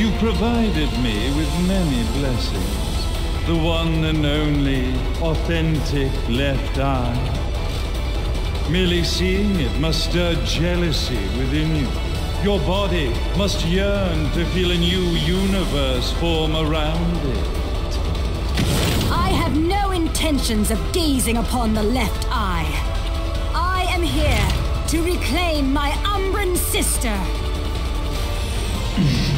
You provided me with many blessings. The one and only authentic left eye. Merely seeing it must stir jealousy within you. Your body must yearn to feel a new universe form around it. I have no intentions of gazing upon the left eye. I am here to reclaim my Umbran sister.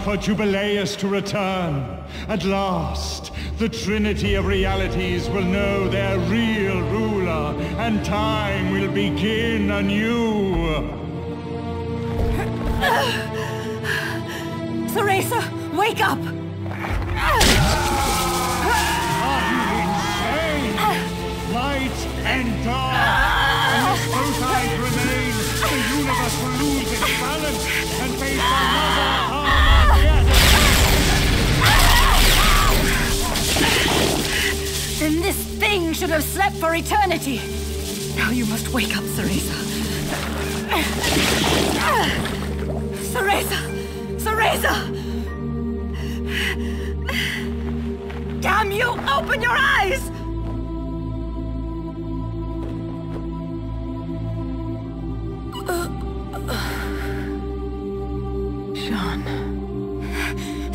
for Jubileus to return. At last, the Trinity of Realities will know their real ruler, and time will begin anew. Cereza, wake up! Are you insane? Light and dark! Should have slept for eternity. Now you must wake up, Cereza. Cereza! Cereza! Damn you! Open your eyes!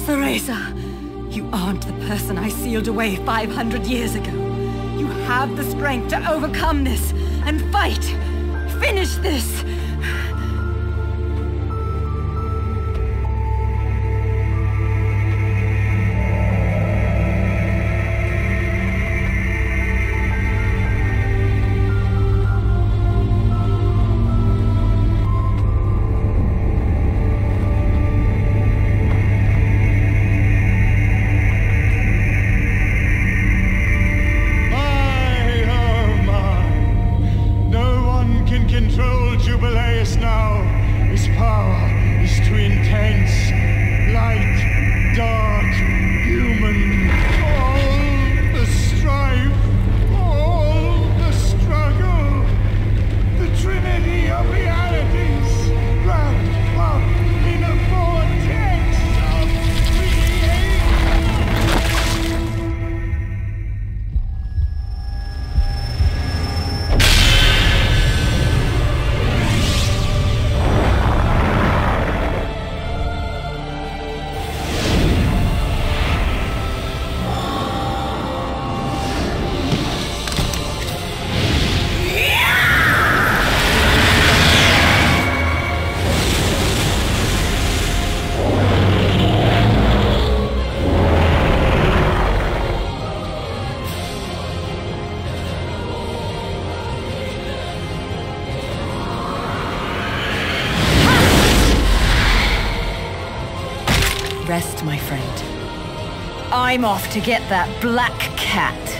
Cereza, you aren't the person I sealed away 500 years ago. Have the strength to overcome this and fight. Finish this. I'm off to get that black cat.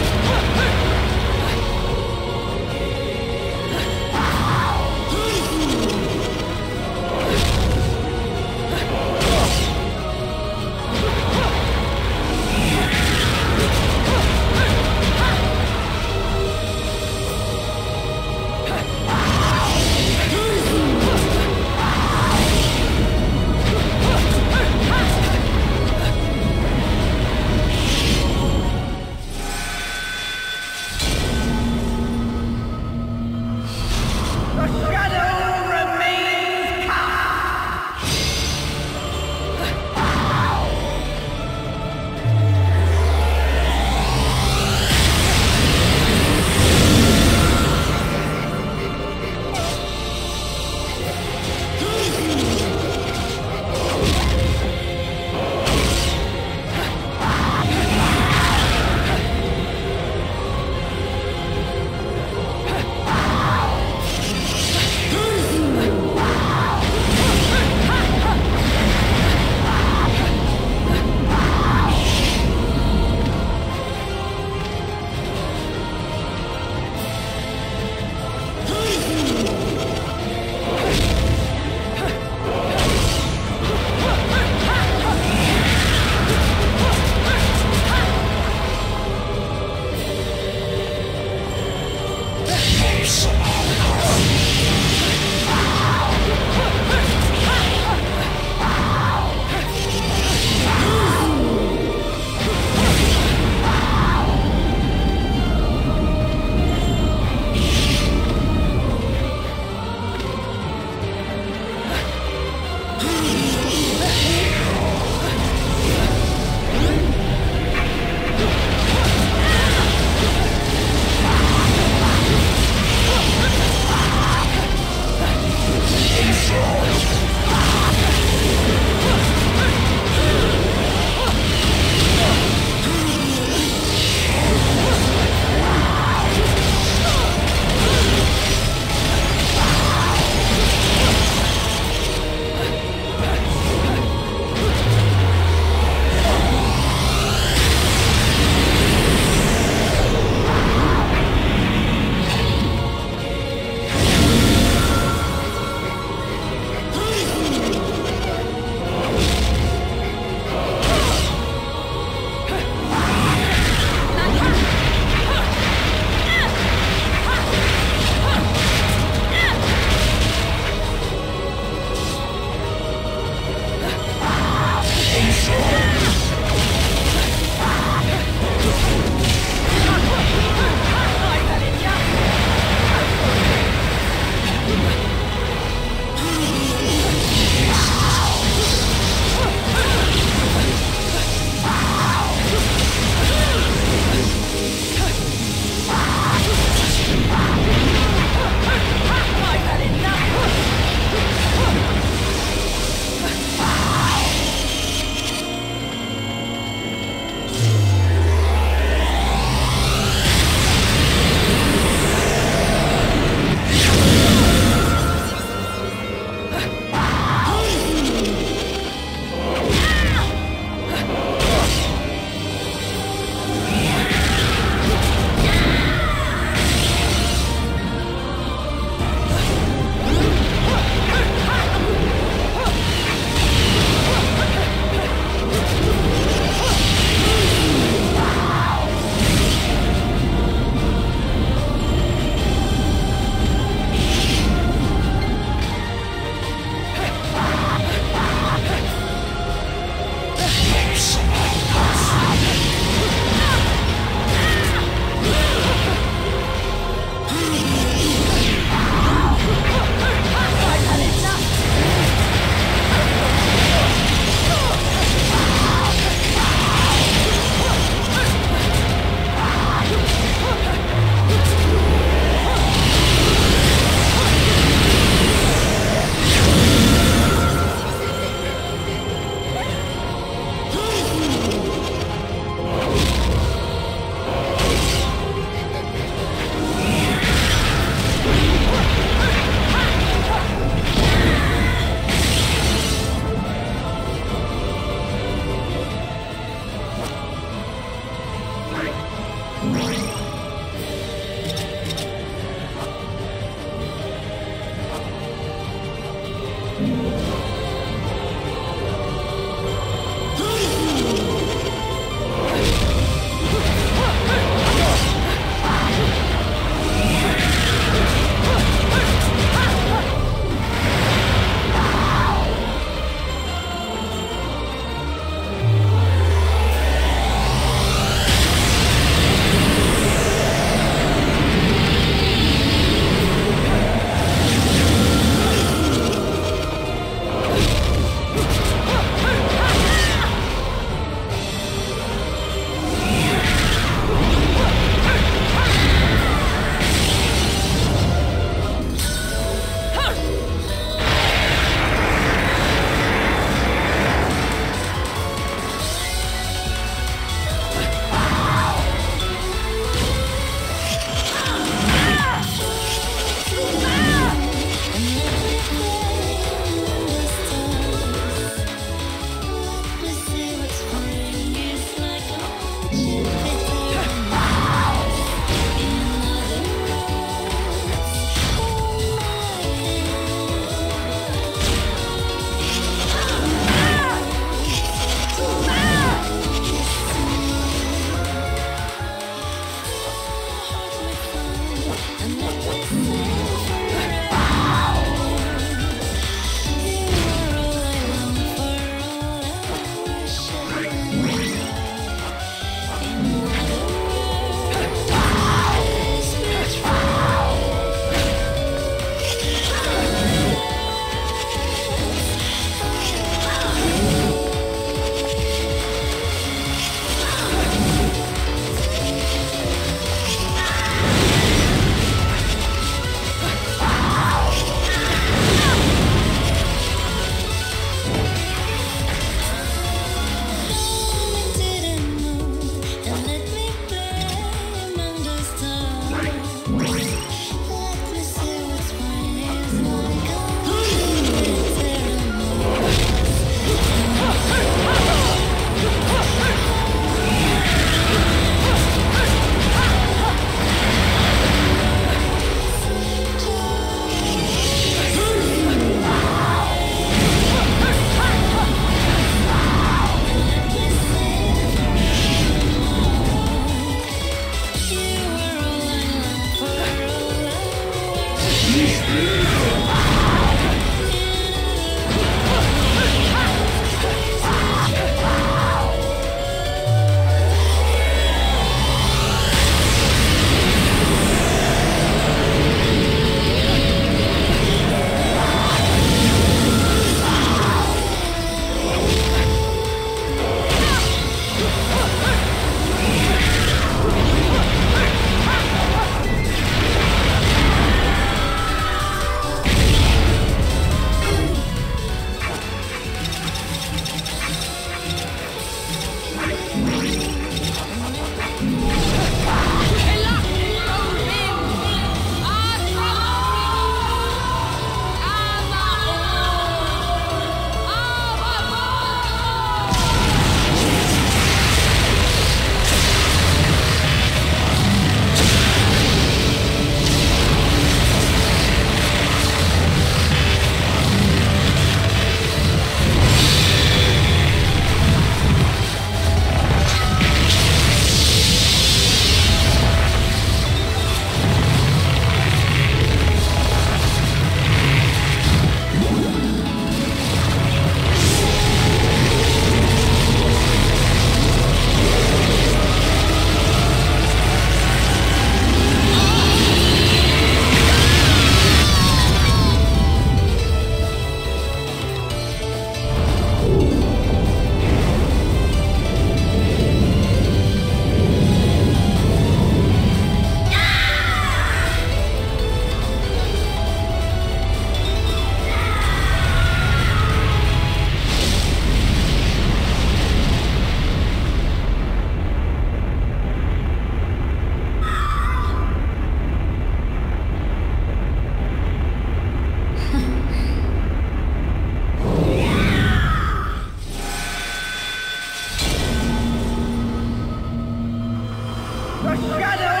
Shadow